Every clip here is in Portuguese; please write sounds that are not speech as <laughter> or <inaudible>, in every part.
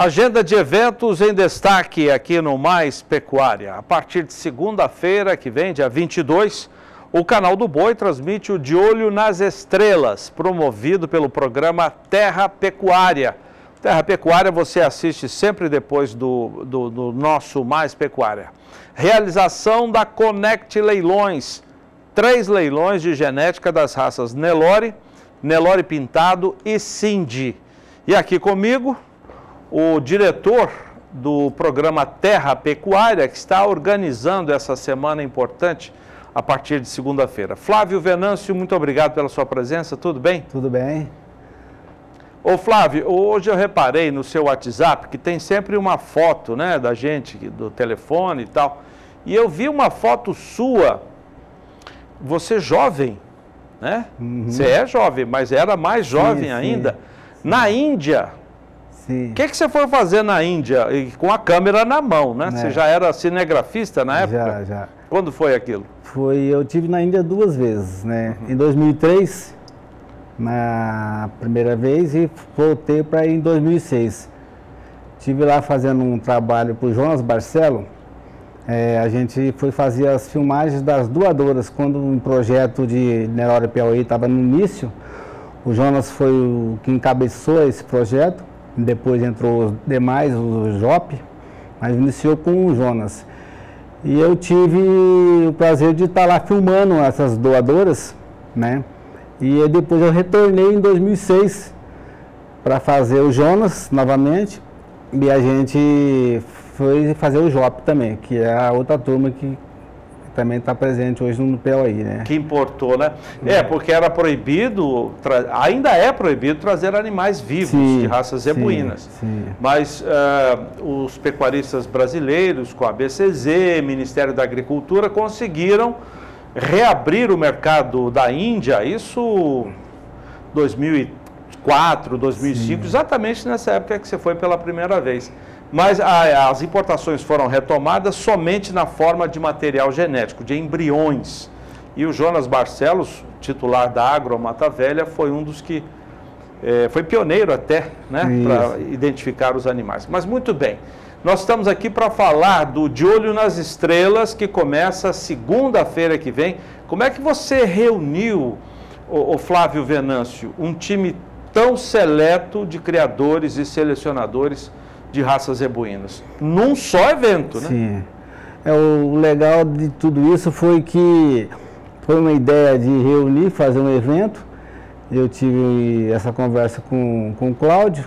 Agenda de eventos em destaque aqui no Mais Pecuária. A partir de segunda-feira, que vem, dia 22, o canal do Boi transmite o De Olho nas Estrelas, promovido pelo programa Terra Pecuária. Terra Pecuária você assiste sempre depois do, do, do nosso Mais Pecuária. Realização da Connect Leilões. Três leilões de genética das raças Nelore, Nelore Pintado e Cindy. E aqui comigo, o diretor do programa Terra Pecuária, que está organizando essa semana importante a partir de segunda-feira. Flávio Venâncio, muito obrigado pela sua presença, tudo bem? Tudo bem. Ô Flávio, hoje eu reparei no seu WhatsApp que tem sempre uma foto, né, da gente, do telefone e tal. E eu vi uma foto sua, você jovem, né? Uhum. Você é jovem, mas era mais jovem sim, ainda. Sim. Na Índia, Sim. O que, que você foi fazer na Índia? E com a câmera na mão, né? É. Você já era cinegrafista na época? Já, já. Quando foi aquilo? Foi, eu tive na Índia duas vezes, né? Uhum. Em 2003, na primeira vez, e voltei para ir em 2006. Tive lá fazendo um trabalho para o Jonas Barcelo. É, a gente foi fazer as filmagens das doadoras. Quando um projeto de Nelore Piauí estava no início, o Jonas foi o que encabeçou esse projeto depois entrou os demais, o Jop, mas iniciou com o Jonas. E eu tive o prazer de estar lá filmando essas doadoras, né? E depois eu retornei em 2006 para fazer o Jonas novamente e a gente foi fazer o Jop também, que é a outra turma que também está presente hoje no POI, né? Que importou, né? É, porque era proibido, ainda é proibido trazer animais vivos sim, de raças zebuínas. Sim, sim. Mas uh, os pecuaristas brasileiros, com a BCZ, Ministério da Agricultura, conseguiram reabrir o mercado da Índia, isso 2004, 2005, exatamente nessa época que você foi pela primeira vez mas a, as importações foram retomadas somente na forma de material genético, de embriões. E o Jonas Barcelos, titular da Agro Mata Velha, foi um dos que é, foi pioneiro até, né, para identificar os animais. Mas muito bem, nós estamos aqui para falar do De Olho nas Estrelas, que começa segunda-feira que vem. Como é que você reuniu, o, o Flávio Venâncio, um time tão seleto de criadores e selecionadores de raças zebuínas, num só evento, né? Sim. É, o legal de tudo isso foi que foi uma ideia de reunir, fazer um evento. Eu tive essa conversa com, com o Cláudio,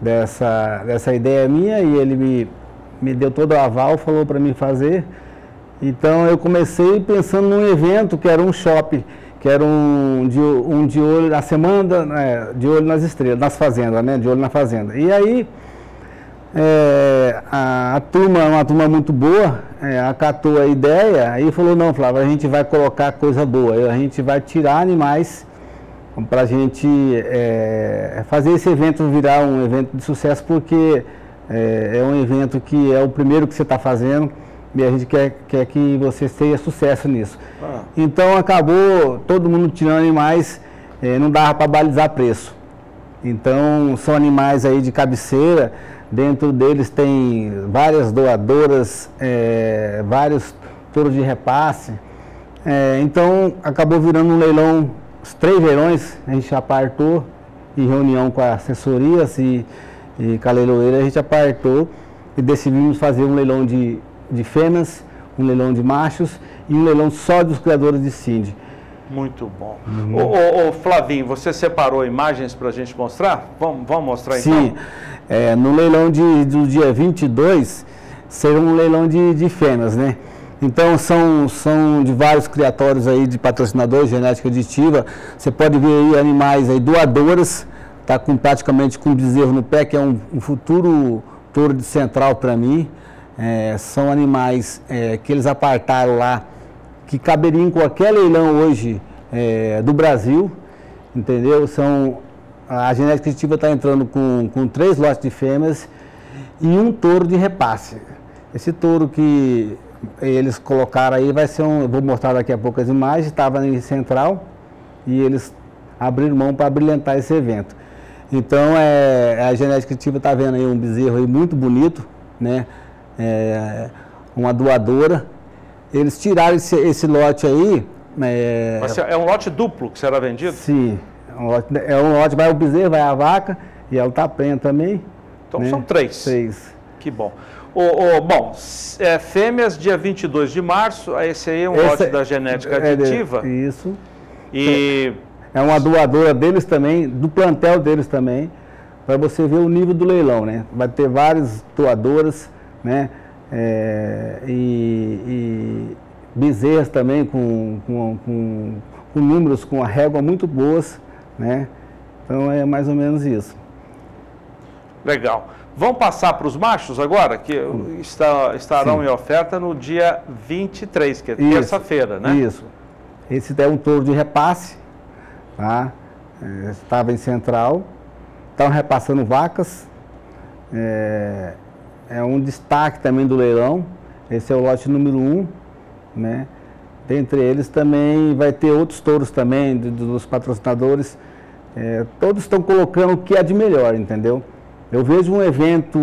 dessa, dessa ideia minha, e ele me, me deu todo o aval, falou para mim fazer. Então eu comecei pensando num evento que era um shopping, que era um de, um de olho na semana, é, de olho nas estrelas, nas fazendas, né? De olho na fazenda. E aí é, a, a, turma, uma turma muito boa, é, acatou a ideia e falou, não, Flávio, a gente vai colocar coisa boa, a gente vai tirar animais para a gente é, fazer esse evento virar um evento de sucesso, porque é, é um evento que é o primeiro que você está fazendo e a gente quer, quer que você tenha sucesso nisso. Ah. Então acabou todo mundo tirando animais, é, não dava para balizar preço. Então são animais aí de cabeceira, Dentro deles tem várias doadoras, é, vários touros de repasse. É, então acabou virando um leilão, os três leilões a gente apartou em reunião com a assessoria e, e com a leiloeira, a gente apartou e decidimos fazer um leilão de, de fêmeas, um leilão de machos e um leilão só dos criadores de Cindy. Muito bom. Uhum. Ô, Flavinho, você separou imagens para a gente mostrar? Vamos, vamos mostrar então? Sim. É, no leilão de, do dia 22, será um leilão de, de fêmeas, né? Então são, são de vários criatórios aí de patrocinadores, genética aditiva. Você pode ver aí animais aí doadoras, tá com praticamente com bezerro no pé, que é um, um futuro touro de central para mim. É, são animais é, que eles apartaram lá que caberiam em qualquer leilão hoje é, do Brasil, entendeu? São, a genética aditiva está entrando com, com três lotes de fêmeas e um touro de repasse. Esse touro que eles colocaram aí vai ser um, vou mostrar daqui a pouco as imagens, estava em central e eles abriram mão para brilhantar esse evento. Então, é, a genética ativa está vendo aí um bezerro aí muito bonito, né? É, uma doadora. Eles tiraram esse, esse lote aí. É, Mas é um lote duplo que será vendido? Sim, é um lote, é um lote vai o bezerro, vai a vaca e ela está prenha também. Então né? são três. Três. Que bom. O, o, bom, é, fêmeas, dia 22 de março, esse aí é um lote da genética é aditiva. isso. E... É uma doadora deles também, do plantel deles também, para você ver o nível do leilão, né? Vai ter várias doadoras, né? É, e, e bezerras também com, com, com, com números, com a régua muito boas, né? Então é mais ou menos isso. Legal. Vamos passar para os machos agora, que está, estarão Sim. em oferta no dia 23, que é terça-feira, né? Isso. Esse é um touro de repasse, tá? É, estava em central, estão repassando vacas, é, é, um destaque também do leilão, esse é o lote número 1, um, né? Dentre eles também vai ter outros touros também, dos patrocinadores, é, todos estão colocando o que é de melhor, entendeu? Eu vejo um evento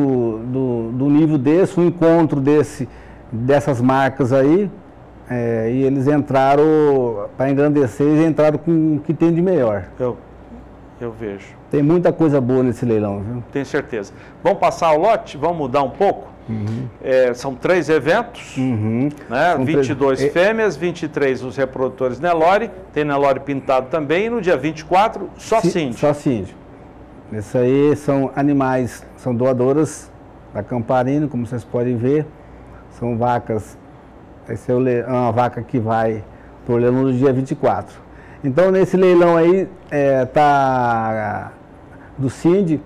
do, do nível desse, um encontro desse, dessas marcas aí, é, e eles entraram, para engrandecer, eles entraram com o que tem de melhor. Eu, eu vejo. Tem muita coisa boa nesse leilão, viu? Tenho certeza. Vamos passar o lote? Vamos mudar um pouco? Uhum. É, são três eventos, uhum. né? São 22 três... fêmeas, 23 os reprodutores Nelore, tem Nelore pintado também, e no dia 24 só Cindy. Só Cindy. Esses aí são animais, são doadoras da Camparino, como vocês podem ver. São vacas, esse é uma vaca que vai para o leilão no dia 24. Então nesse leilão aí é, tá do Cindy,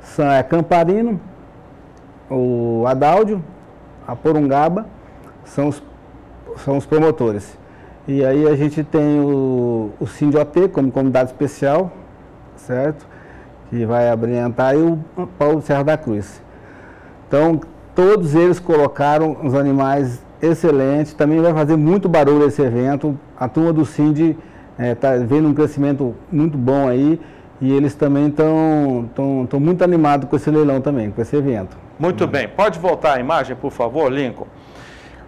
são é Camparino, o Adáudio, a Porungaba, são os, são os promotores. E aí a gente tem o, o Cindy OT como convidado especial, certo? que vai abrilhantar, e o Paulo Serra da Cruz. Então, todos eles colocaram os animais excelentes, também vai fazer muito barulho esse evento. A turma do Cindy está é, vendo um crescimento muito bom aí, e eles também estão tão, tão muito animados com esse leilão também, com esse evento. Muito bem. Pode voltar a imagem, por favor, Lincoln?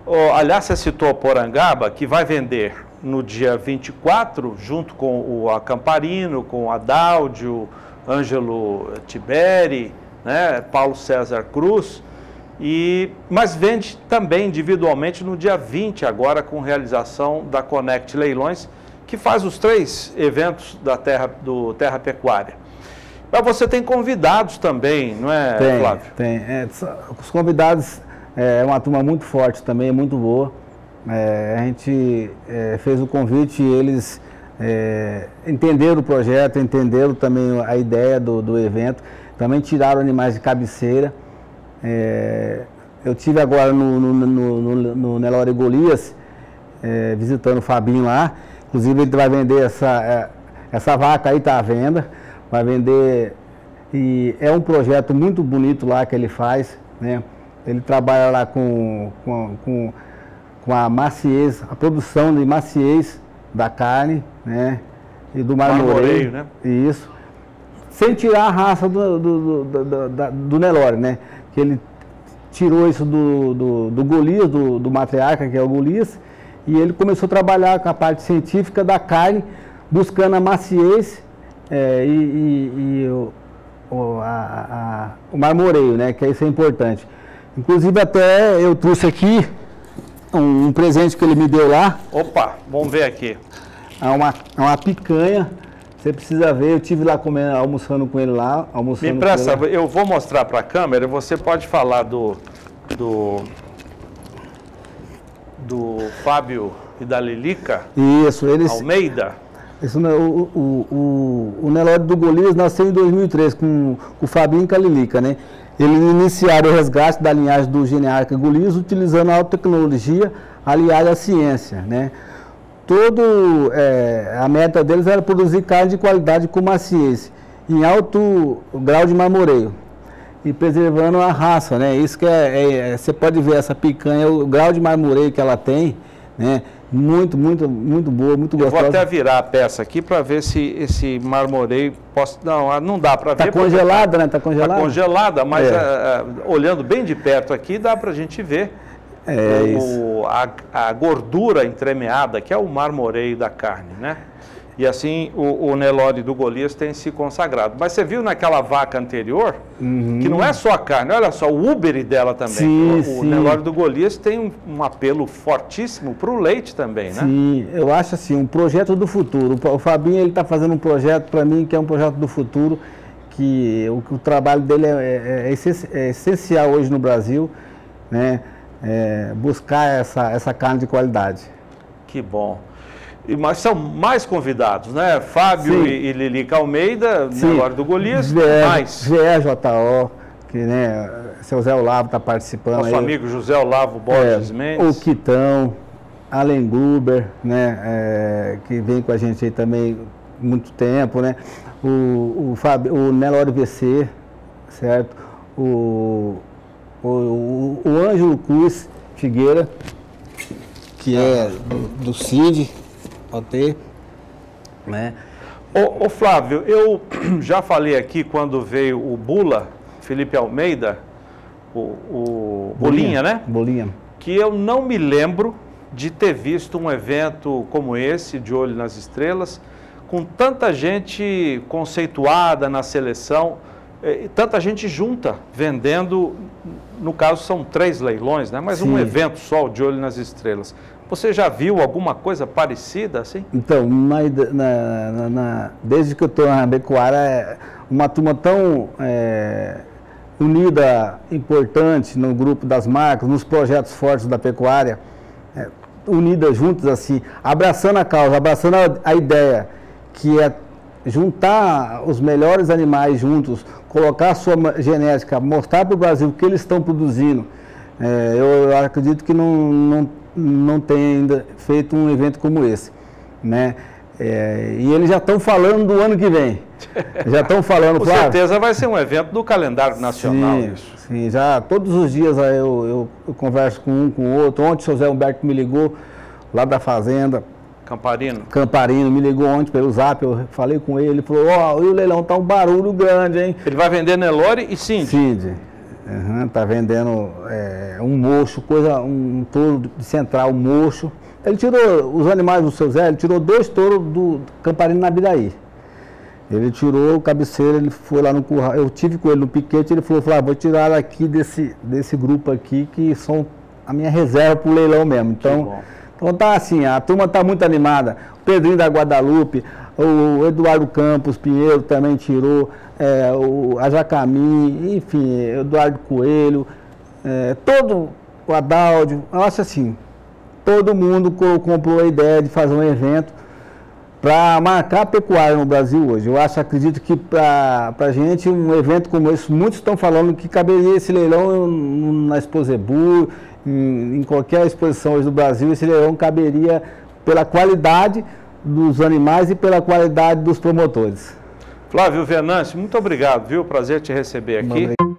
Oh, aliás, você citou Porangaba, que vai vender no dia 24, junto com o Acamparino, com o Adáudio, Ângelo Tiberi, né, Paulo César Cruz, e, mas vende também individualmente no dia 20, agora com realização da Connect Leilões, que faz os três eventos da terra, do Terra Pecuária. Mas você tem convidados também, não é, tem, Flávio? Tem, é, os convidados é uma turma muito forte também, muito boa. É, a gente é, fez o convite e eles é, entenderam o projeto, entenderam também a ideia do, do evento, também tiraram animais de cabeceira. É, eu tive agora no, no, no, no, no Nelore Golias, é, visitando o Fabinho lá, inclusive ele vai vender essa, é, essa vaca aí, está à venda, vai vender, e é um projeto muito bonito lá que ele faz, né? Ele trabalha lá com, com, com, com a maciez, a produção de maciez da carne, né? E do marmoreio, né? Isso. Sem tirar a raça do, do, do, do, do Nelore, né? Que ele tirou isso do, do, do Golias, do, do matriarca, que é o Golias, e ele começou a trabalhar com a parte científica da carne, buscando a maciez é, e, e, e o, o, a, a, o marmoreio, né? Que isso é importante. Inclusive até eu trouxe aqui um, um, presente que ele me deu lá. Opa, vamos ver aqui. É uma, é uma picanha. Você precisa ver, eu tive lá comendo, almoçando com ele lá, almoçando Me presta, eu vou mostrar para a câmera, você pode falar do, do, do Fábio e da Lilica Isso, eles, Almeida. Isso, o, o, o, o Nelório do Golias nasceu em 2003 com, com o Fabinho e a Lilica, né? Eles iniciaram o resgate da linhagem do genearca Golias utilizando a tecnologia aliada à ciência, né? Todo, é, a meta deles era produzir carne de qualidade com maciez, em alto grau de marmoreio e preservando a raça, né? Isso que é, é, é, você pode ver essa picanha, o grau de marmoreio que ela tem, né? Muito, muito, muito boa, muito Eu gostosa. vou até virar a peça aqui para ver se esse marmoreio posso não, não dá para ver. Está congelada, né? Está congelada. Está congelada, mas É. ah, ah, olhando bem de perto aqui dá para a gente ver É o- a, a gordura entremeada, que é o marmoreio da carne, né? E assim o, o Nelore do Golias tem se consagrado. Mas você viu naquela vaca anterior, que não é só a carne, olha só, o úbere dela também. Sim, o o sim. Nelore do Golias tem um, um apelo fortíssimo para o leite também, né? Sim, eu acho assim, um projeto do futuro. O Fabinho ele está fazendo um projeto para mim que é um projeto do futuro, que o, o trabalho dele é, é- é é essencial hoje no Brasil, né? É, buscar essa, essa carne de qualidade. Que bom. Mas são mais convidados, né? Fábio Sim. e, e Lilica Almeida, Nelore do Golias, VE, mais. VEJO, que né, seu Zé Olavo está participando Nosso aí. amigo José Olavo Borges É, Mendes. O Quitão, Allen Gruber, né, é, que vem com a gente aí também há muito tempo, né? O, o, Fab, o Nelore VC, certo? O, o, o, o Ângelo Cruz Figueira, que é do, do CID, OT, né? Ô, ô, Flávio, eu <clears throat> já falei aqui quando veio o Bula, Felipe Almeida, o, o Bolinha, né? Bolinha. Que eu não me lembro de ter visto um evento como esse, de Olho nas Estrelas, com tanta gente conceituada na seleção, eh, tanta gente junta, vendendo, no caso são três leilões, né? Mas um Sim. evento só, de Olho nas Estrelas. Você já viu alguma coisa parecida assim? Então, na na- na- desde que eu estou na Becoara, é uma turma tão é, unida, importante no grupo das marcas, nos projetos fortes da pecuária, é, unidas juntas assim, abraçando a causa, abraçando a, a ideia, que é juntar os melhores animais juntos, colocar a sua genética, mostrar para o Brasil o que eles estão produzindo. É, eu, eu acredito que não, não, não tem ainda feito um evento como esse. Né? É, e eles já estão falando do ano que vem. Já estão <laughs> falando, Com Flávio, certeza vai ser um evento do calendário nacional Sim, isso. sim, já todos os dias eu, eu- eu converso com um, com o outro. Ontem o seu Zé Humberto me ligou lá da fazenda, Camparino. Camparino, me ligou ontem pelo zap, eu falei com ele, ele falou, ó, e o leilão tá um barulho grande, hein? Ele vai vender Nelore e Cindy. Cindy, uhum, tá vendendo é, um mocho, coisa, um touro de central, um mocho. Ele tirou os animais do seu Zé, ele tirou dois touros do Camparino na Biraí. Ele tirou o cabeceiro, ele foi lá no curral, eu tive com ele no piquete, ele falou, Flávio, vou tirar aqui desse, desse grupo aqui, que são a minha reserva pro leilão mesmo. Então, então tá assim, a turma tá muito animada. O Pedrinho da Guadalupe, o Eduardo Campos Pinheiro também tirou, é, o, a Jacami, enfim, Eduardo Coelho, é, todo o Adaldio, eu acho assim, todo mundo co- comprou a ideia de fazer um evento para marcar a pecuária no Brasil hoje. Eu acho, acredito que para a gente um evento como esse, muitos estão falando que caberia esse leilão na Exposebu, em, em qualquer exposição hoje do Brasil, esse leilão caberia pela qualidade dos animais e pela qualidade dos promotores. Flávio Venâncio, muito obrigado, viu? Prazer te receber aqui. Obrigado.